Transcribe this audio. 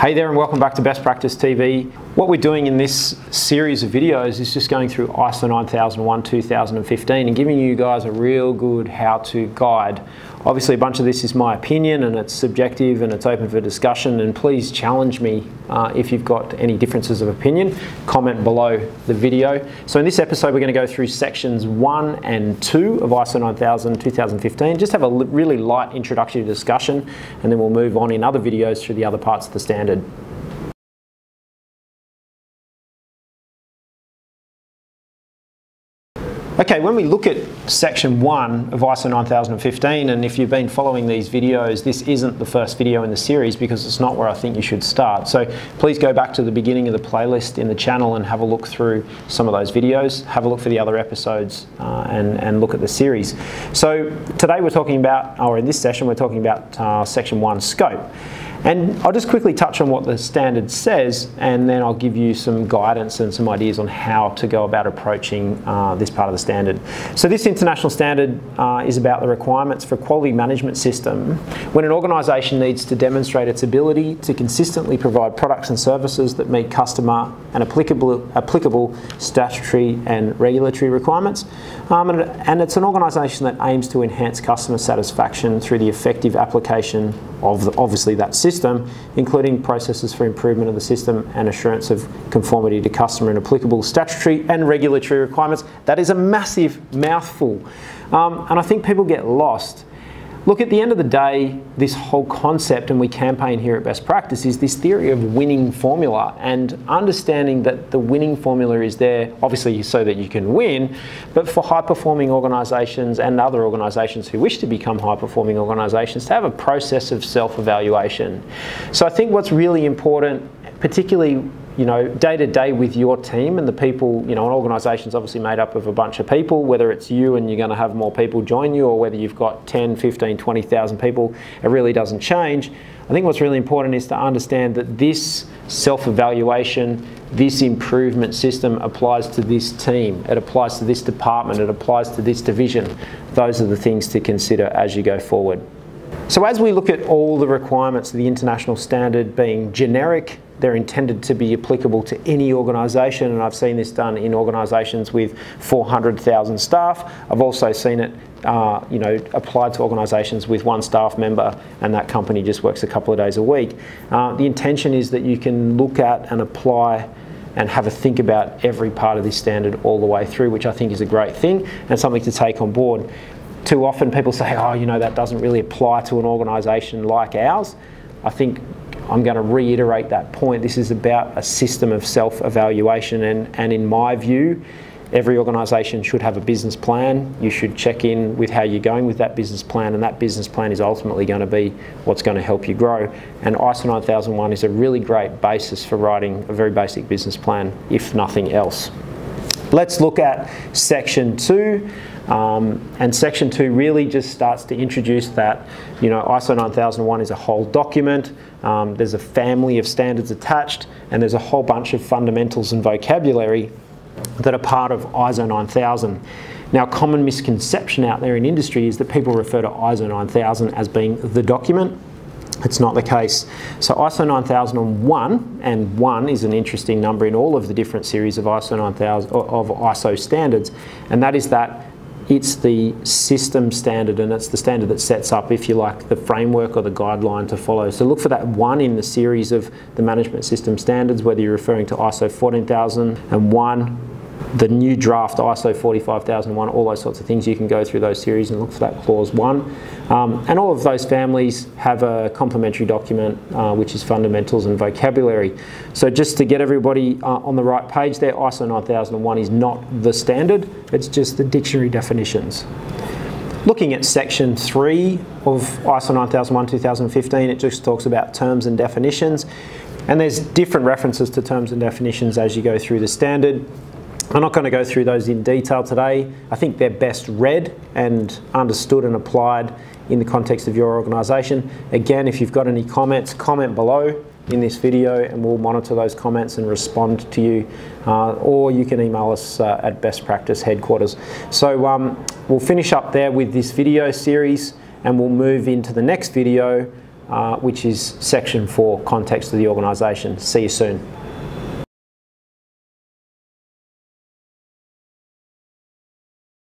Hey there and welcome back to Best Practice TV. What we're doing in this series of videos is just going through ISO 9001 2015 and giving you guys a real good how-to guide. Obviously a bunch of this is my opinion and it's subjective and it's open for discussion and please challenge me uh, if you've got any differences of opinion. Comment below the video. So in this episode we're going to go through sections 1 and 2 of ISO 9000 2015. Just have a really light introductory discussion and then we'll move on in other videos through the other parts of the standard. Okay, when we look at section one of ISO 9015, and if you've been following these videos, this isn't the first video in the series because it's not where I think you should start. So please go back to the beginning of the playlist in the channel and have a look through some of those videos. Have a look for the other episodes uh, and, and look at the series. So today we're talking about, or in this session, we're talking about uh, section one scope. And I'll just quickly touch on what the standard says and then I'll give you some guidance and some ideas on how to go about approaching uh, this part of the standard. So this international standard uh, is about the requirements for a quality management system when an organisation needs to demonstrate its ability to consistently provide products and services that meet customer and applicable, applicable statutory and regulatory requirements. Um, and, and it's an organisation that aims to enhance customer satisfaction through the effective application of the, obviously that system, including processes for improvement of the system and assurance of conformity to customer and applicable statutory and regulatory requirements. That is a massive mouthful. Um, and I think people get lost Look, at the end of the day, this whole concept, and we campaign here at Best Practice, is this theory of winning formula and understanding that the winning formula is there, obviously, so that you can win, but for high performing organisations and other organisations who wish to become high performing organisations to have a process of self evaluation. So I think what's really important, particularly you know, day to day with your team and the people, you know, an organisation's obviously made up of a bunch of people, whether it's you and you're going to have more people join you or whether you've got 10, 15, 20,000 people, it really doesn't change. I think what's really important is to understand that this self-evaluation, this improvement system applies to this team, it applies to this department, it applies to this division. Those are the things to consider as you go forward. So as we look at all the requirements of the international standard being generic, they're intended to be applicable to any organisation, and I've seen this done in organisations with 400,000 staff. I've also seen it uh, you know, applied to organisations with one staff member and that company just works a couple of days a week. Uh, the intention is that you can look at and apply and have a think about every part of this standard all the way through, which I think is a great thing and something to take on board. Too often people say, oh, you know, that doesn't really apply to an organisation like ours. I think I'm going to reiterate that point. This is about a system of self evaluation, and, and in my view, every organisation should have a business plan. You should check in with how you're going with that business plan, and that business plan is ultimately going to be what's going to help you grow. And ISO 9001 is a really great basis for writing a very basic business plan, if nothing else. Let's look at section two. Um, and section two really just starts to introduce that, you know, ISO 9001 is a whole document. Um, there's a family of standards attached, and there's a whole bunch of fundamentals and vocabulary that are part of ISO 9000. Now, common misconception out there in industry is that people refer to ISO 9000 as being the document. It's not the case. So ISO 9001, and 1 is an interesting number in all of the different series of ISO 9000 of ISO standards, and that is that it's the system standard and it's the standard that sets up, if you like, the framework or the guideline to follow. So look for that one in the series of the management system standards, whether you're referring to ISO 14001 the new draft ISO 45001, all those sorts of things. You can go through those series and look for that clause one. Um, and all of those families have a complementary document, uh, which is fundamentals and vocabulary. So just to get everybody uh, on the right page there, ISO 9001 is not the standard, it's just the dictionary definitions. Looking at section 3 of ISO 9001 2015, it just talks about terms and definitions. And there's different references to terms and definitions as you go through the standard. I'm not going to go through those in detail today. I think they're best read and understood and applied in the context of your organisation. Again, if you've got any comments, comment below in this video and we'll monitor those comments and respond to you. Uh, or you can email us uh, at Best Practice Headquarters. So um, we'll finish up there with this video series and we'll move into the next video uh, which is section four, context of the organisation. See you soon.